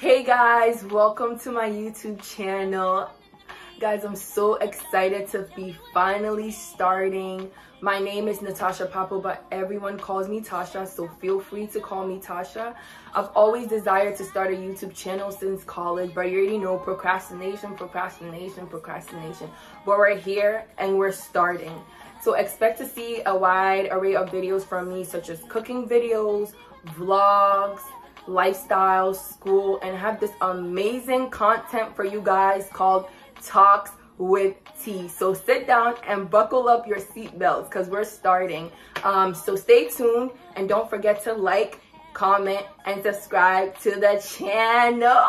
Hey guys, welcome to my YouTube channel. Guys, I'm so excited to be finally starting. My name is Natasha Pappoe, but everyone calls me Tasha, so feel free to call me Tasha. I've always desired to start a YouTube channel since college, but you already know procrastination, procrastination, procrastination. But we're here and we're starting. So expect to see a wide array of videos from me, such as cooking videos, vlogs, lifestyle, school, and have this amazing content for you guys called Talks with T. So sit down and buckle up your seatbelts because we're starting. Um, so stay tuned and don't forget to like, comment, and subscribe to the channel.